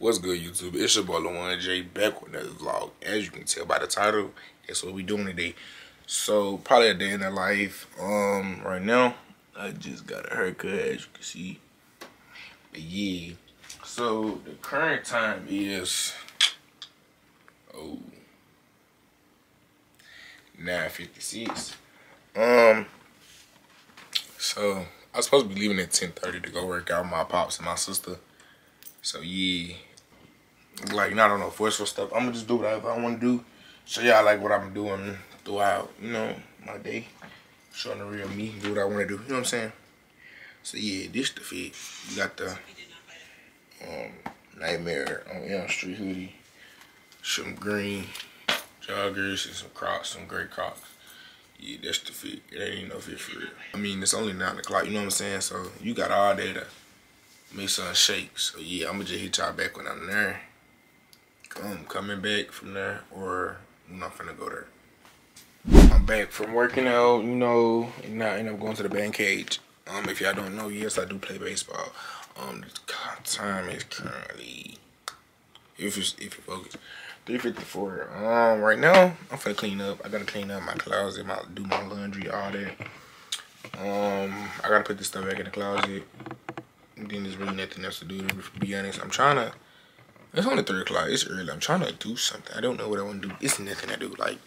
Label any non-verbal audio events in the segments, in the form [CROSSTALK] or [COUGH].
What's good, YouTube? It's your boy One J back with another vlog. As you can tell by the title, that's what we doing today. So probably a day in the life. Um, right now I just got a haircut, as you can see. But yeah. So the current time is oh 9:56. Um. So I was supposed to be leaving at 10:30 to go work out with my pops and my sister. So yeah, like not on no forceful stuff. I'm gonna just do whatever I want to do. Show y'all like what I'm doing throughout, you know, my day. Showing the real me, do what I want to do. You know what I'm saying? So yeah, this the fit. You got the um, Nightmare on Elm Street hoodie, some green joggers and some Crocs, some gray Crocs. Yeah, that's the fit. It ain't no fit for real. I mean, it's only 9 o'clock, you know what I'm saying? So you got all day to make something shake. So yeah, I'm gonna just hit y'all back when I'm there. I'm coming back from there or I'm not finna go there. I'm back from working out, you know, and I end up going to the band cage. Um, if y'all don't know, yes, I do play baseball. Um, time is currently, if if you focus, 354. Um, right now, I'm finna clean up. I gotta clean up my closet, my do my laundry, all that. Um, I gotta put this stuff back in the closet. Then there's really nothing else to do. To be honest, I'm trying to. It's only three o'clock. It's early. I'm trying to do something. I don't know what I want to do. It's nothing I do. Like, you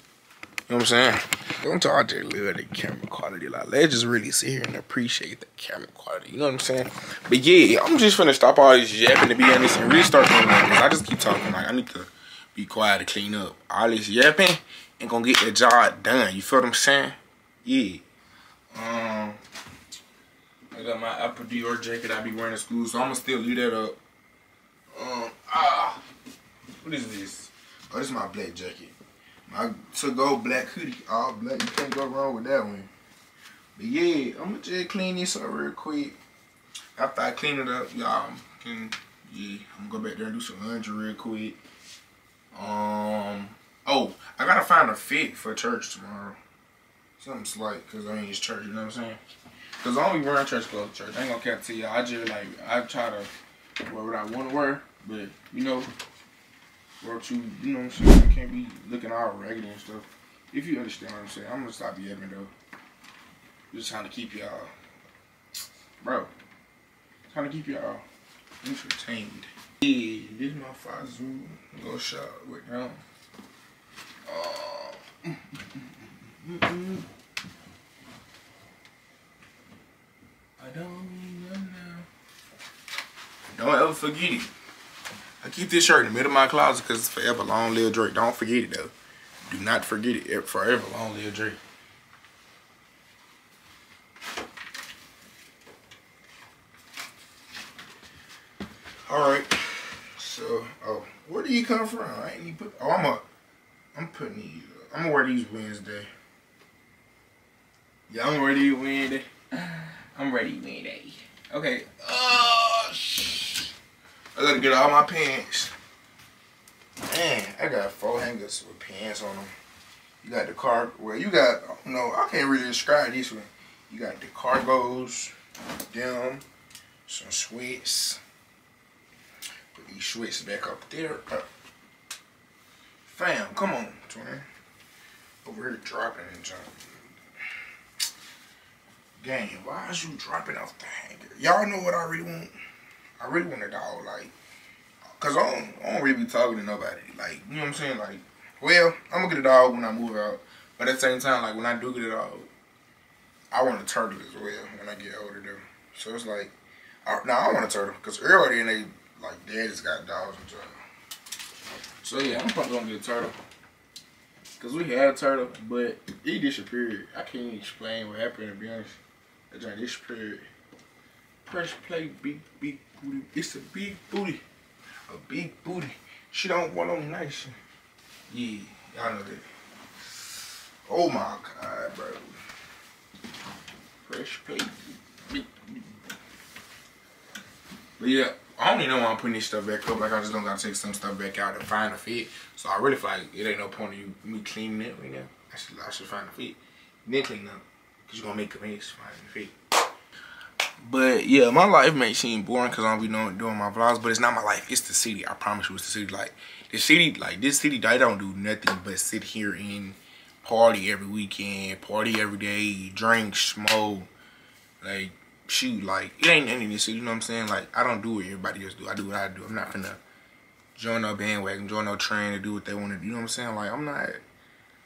know what I'm saying? Don't talk to love the camera quality. Like, let's just really sit here and appreciate the camera quality. You know what I'm saying? But yeah, I'm just finna stop all this yapping to be honest and really start doing. I just keep talking. Like, I need to be quiet to clean up. All this yapping ain't gonna get the job done. You feel what I'm saying? Yeah. Um. I got my Apple Dior jacket I be wearing to school, so I'm gonna still leave that up. What is this? Oh, this is my black jacket. My to-go black hoodie, all black. You can't go wrong with that one. But yeah, I'm gonna just clean this up real quick. After I clean it up, y'all can, yeah, I'm gonna go back there and do some laundry real quick. Um, oh, I gotta find a fit for church tomorrow. Something slight, cause I mean it's church, you know what I'm saying? Cause I only wearing church clothes church. I ain't gonna cap to you. I just like I try to wear what I want to wear, but you know, what you you know what I'm saying. I can't be looking all raggedy and stuff. If you understand what I'm saying, I'm gonna stop yapping though. Just trying to keep y'all, bro. Trying to keep y'all entertained. Yeah, this is my room. Go shop with them. Uh, mm, mm, mm, I don't need none now. Don't ever forget it. Keep this shirt in the middle of my closet because it's forever long live Drake. Don't forget it though. Do not forget it. Forever long live Drake. Alright. So oh where do you come from? I ain't put oh I'm a I'm putting these I'm gonna wear these Wednesday. Yeah, I'm ready Wednesday. [SIGHS] I'm ready Wednesday. Okay. Oh. I gotta get all my pants. Man, I got four hangers with pants on them. You got the car. Well, you got. No, I can't really describe this one. You got the cargos, them, some sweats. Put these sweats back up there. Uh, fam, come on, twin. Over here dropping and jumping. Gang, why is you dropping off the hanger? Y'all know what I really want? I really want a dog, like, cause I don't, I don't really be talking to nobody. Like, you know what I'm saying? Like, well, I'm gonna get a dog when I move out, but at the same time, like when I do get a dog, I want a turtle as well when I get older though. So it's like, I, now I want a turtle, cause earlier they like daddy's got dogs and stuff. So yeah, I'm probably gonna get a turtle. Cause we had a turtle, but he disappeared. I can't explain what happened to be honest. That joint disappeared. Press play, beep, big booty. It's a big booty. A big booty. She don't want no nice. Yeah, y'all know that. Oh my god, bro. Fresh plate. But yeah, I don't even know why I'm putting this stuff back up. Like I just don't gotta take some stuff back out and find a fit. So I really feel like it ain't no point of you me cleaning it right now. I should I should find a fit. Then clean up. Cause you're gonna make a mess finding a fit. But yeah, my life may seem boring because I'm be doing, doing my vlogs, but it's not my life. It's the city. I promise you, it's the city. Like the city, like this city, I don't do nothing but sit here and party every weekend, party every day, drink, smoke, like shoot, like it ain't any of this. You know what I'm saying? Like I don't do what everybody else do. I do what I do. I'm not gonna join no bandwagon, join no train to do what they want to do. You know what I'm saying? Like I'm not.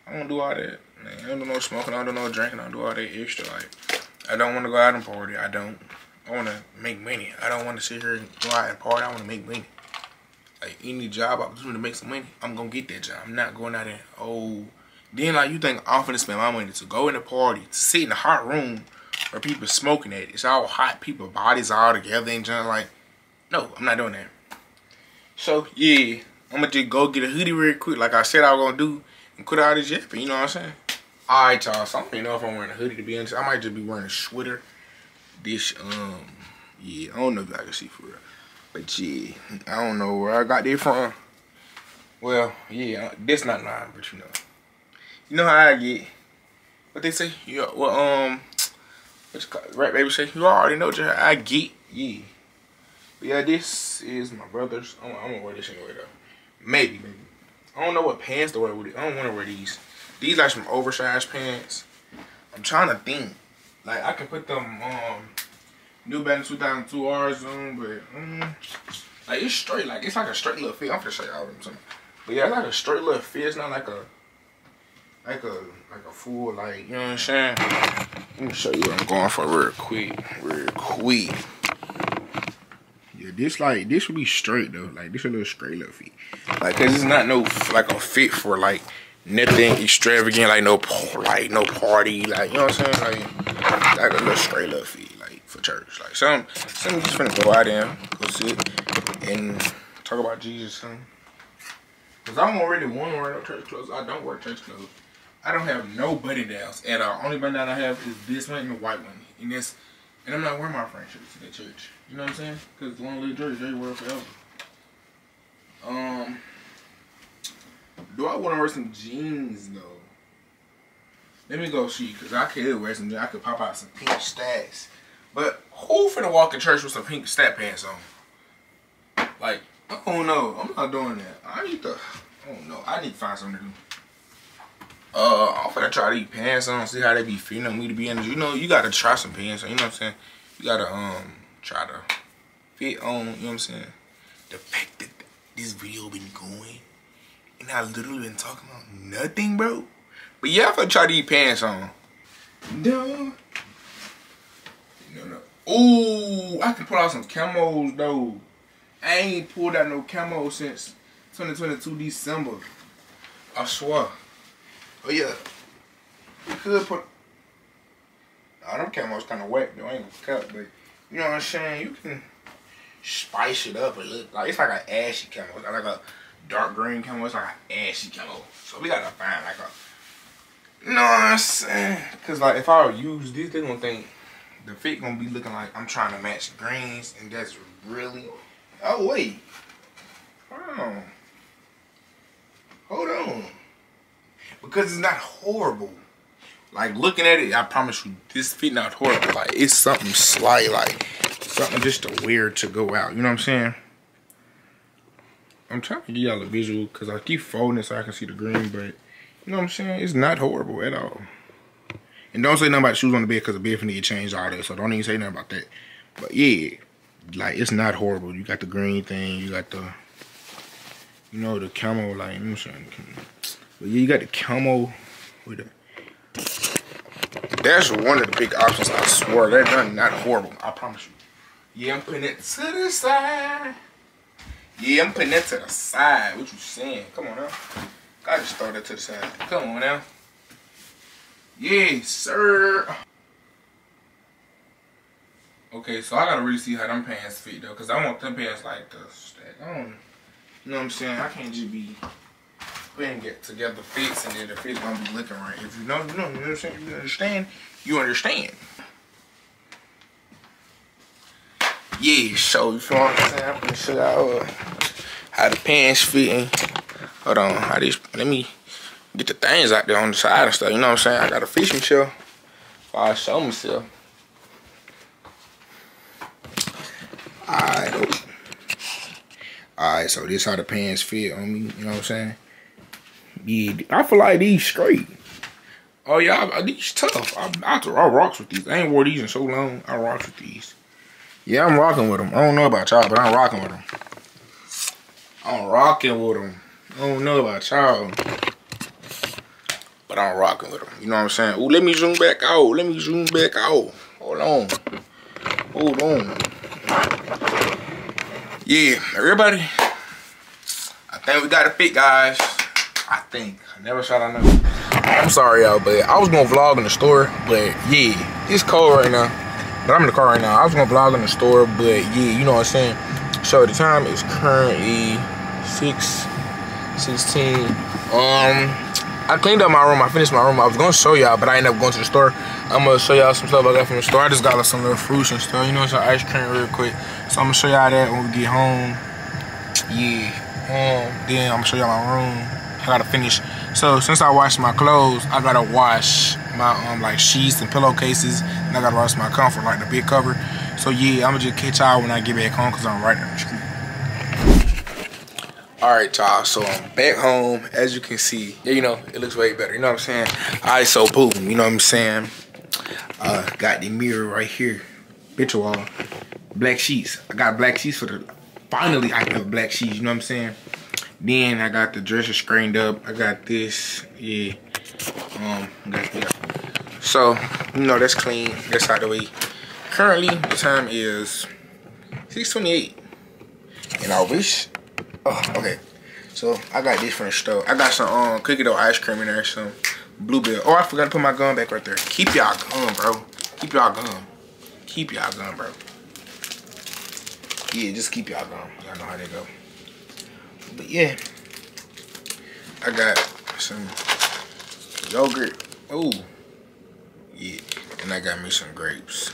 I don't do all that. Man, I don't do no smoking. I don't do no drinking. I don't do all that extra. Like I don't want to go out and party. I don't. I want to make money. I don't want to sit here and go out and party. I want to make money. Like any job opportunity to make some money, I'm gonna get that job. I'm not going out and oh. Then like you think I'm finna spend my money to go in a party, to sit in a hot room where people smoking at. It. It's all hot. People bodies all together and just like, no, I'm not doing that. So yeah, I'm gonna just go get a hoodie real quick, like I said I was gonna do, and quit out this yapping. You know what I'm saying? All right, y'all. So I don't even know if I'm wearing a hoodie to be honest. I might just be wearing a sweater. This um yeah i don't know if i can see for real. But yeah i don't know where i got this from. Well yeah this not mine but you know. You know how i get. What they say? Yeah well um what you call it? right baby say you already know just i get. Yeah. But yeah this is my brother's i'm, I'm gonna wear this anyway though. Maybe maybe. I don't know what pants to wear with it. I don't want to wear these these are some oversized pants i'm trying to think like I can put them um New Balance 2002 R's on, but um, like it's straight. Like it's like a straight little fit. I'm gonna show y'all them But yeah, it's like a straight little fit. It's not like a like a like a full like you know what I'm saying. Let me show you what I'm going for real quick, real quick. Yeah, this like this would be straight though. Like this a little straight little feet. Like cause it's not no like a fit for like nothing extravagant, like no like no party, like you know what I'm saying, like like a little straight little feet, like for church, like some some just finna go out there, go sit and talk about Jesus, son. Cause I don't really want to wear no church clothes. I don't wear church clothes. I don't have no button downs at all. Only button down I have is this one and the white one, and this, and I'm not wearing my French shirts to the church. You know what I'm saying? Cause the long little jersey, they wear forever. Um. Do I want to wear some jeans though? Let me go see, cause I could wear some. I could pop out some pink stacks. But who finna walk in church with some pink stat pants on? Like, I don't know. I'm not doing that. I need to. I don't know. I need to find something to do. Uh, I'm finna try these pants on, see how they be on me to be honest. You know, you gotta try some pants on. You know what I'm saying? You gotta um try to fit on. You know what I'm saying? The fact that this video been going and I literally been talking about nothing, bro. But yeah, I'm gonna try these pants on. No. No, no. Ooh, I can pull out some camos, though. I ain't pulled out no camo since 2022 December. I swear. Oh, yeah. You could put... Oh, them camos kind of wet, though. I ain't gonna cut, but... You know what I'm saying? You can spice it up a little. Like, it's like an ashy camo. Like a dark green camo. It's like an ashy camo. So we gotta find like a, you know what I'm saying? Cause like if I use this, they gonna think the fit gonna be looking like I'm trying to match greens, and that's really. Oh wait, hold on, hold on, because it's not horrible. Like looking at it, I promise you, this fit not horrible. Like it's something slight, like something just a weird to go out. You know what I'm saying? I'm trying to give y'all a visual because I keep folding it so I can see the green, but you know what I'm saying? It's not horrible at all. And don't say nothing about shoes on the bed because the bed finna get changed all that, so don't even say nothing about that. But yeah, like it's not horrible. You got the green thing, you got the, you know, the camo, like, I'm saying? But yeah, you got the camo with it. That's one of the big options, I swear. That's not, not horrible, I promise you. Yeah, I'm putting it to the side. Yeah, I'm putting that to the side. What you saying? Come on now. I just throw that to the side. Come on now. Yeah, sir. Okay, so I gotta really see how them pants fit though, cause I want them pants like this. I don't, you know what I'm saying? I can't just be putting get together fits and then the fits gonna be looking right. If you know, you know, you know what I'm saying? You understand? You understand. Yeah, so you feel what I'm saying? Show y'all uh, how the pants fitting. Hold on, how let me get the things out there on the side and stuff, you know what I'm saying? I got a fishing shell. I show myself. Alright. Alright, so this how the pants fit on me, you know what I'm saying? Yeah, I feel like these straight. Oh yeah, I, these tough. I, I, I rocks with these. I ain't wore these in so long. I rocks with these. Yeah, I'm rocking with them. I don't know about y'all, but I'm rocking with them. I'm rocking with them. I don't know about y'all. But I'm rocking with them. You know what I'm saying? Ooh, let me zoom back out. Let me zoom back out. Hold on. Hold on. Yeah, everybody. I think we got a fit, guys. I think. I never shot I know. I'm sorry, y'all, but I was gonna vlog in the store, but yeah, it's cold right now. But I'm in the car right now. I was gonna vlog in the store, but yeah, you know what I'm saying? So the time is currently 6 16. Um I cleaned up my room, I finished my room. I was gonna show y'all, but I ended up going to the store. I'm gonna show y'all some stuff I got from the store. I just got like some little fruits and stuff, you know, some ice cream real quick. So I'm gonna show y'all that when we get home. Yeah. Um, then I'm gonna show y'all my room. I gotta finish. So since I washed my clothes, I gotta wash my um like sheets and pillowcases, and I gotta wash my comfort, like the big cover. So yeah, I'm gonna just catch y'all when I get back home because I'm right down the street. Alright y'all, so I'm back home. As you can see, yeah, you know, it looks way better. You know what I'm saying? Alright, so boom, you know what I'm saying? Uh, got the mirror right here. Picture wall. Black sheets. I got black sheets for the, finally I got black sheets, you know what I'm saying? Then I got the dresser screened up. I got this, yeah. Um. So, you know, that's clean. That's out the way. Currently, the time is 628. And I wish, oh, okay. So, I got this from the store. I got some um, cookie dough ice cream in there, some Blue Bell. Oh, I forgot to put my gum back right there. Keep y'all gum, bro. Keep y'all gum. Keep y'all gum, bro. Yeah, just keep y'all gum. Y'all know how they go. But yeah, I got some yogurt. Oh, yeah, and I got me some grapes.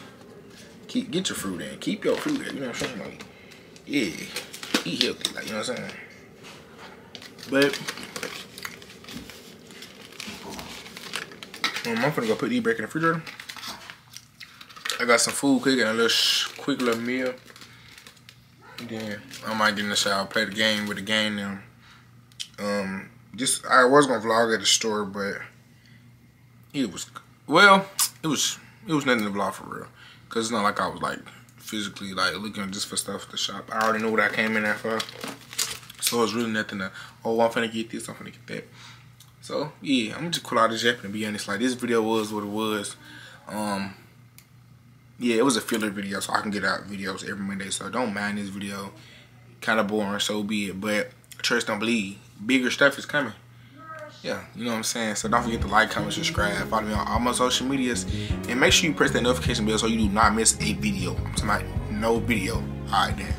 Keep get your fruit in. Keep your fruit in. You know what I'm saying? Like, yeah, eat healthy. Like you know what I'm saying. But um, I'm gonna go put these back in the refrigerator. I got some food cooking, a little quick little meal. Then I might get in the shower, play the game with the game now. Um, just I was gonna vlog at the store, but it was well, it was it was nothing to vlog for real, cause it's not like I was like physically like looking just for stuff to shop. I already knew what I came in there for, so it's really nothing to. Oh, I'm finna get this, I'm finna get that. So yeah, I'm just cool out of Japan to be honest. Like this video was what it was. Um, yeah, it was a filler video, so I can get out videos every Monday. So don't mind this video. Kind of boring, so be it. But trust don't believe. Bigger stuff is coming. Yeah, you know what I'm saying? So don't forget to like, comment, subscribe. Follow me on all my social medias. And make sure you press that notification bell so you do not miss a video. I'm talking no video. All right, then.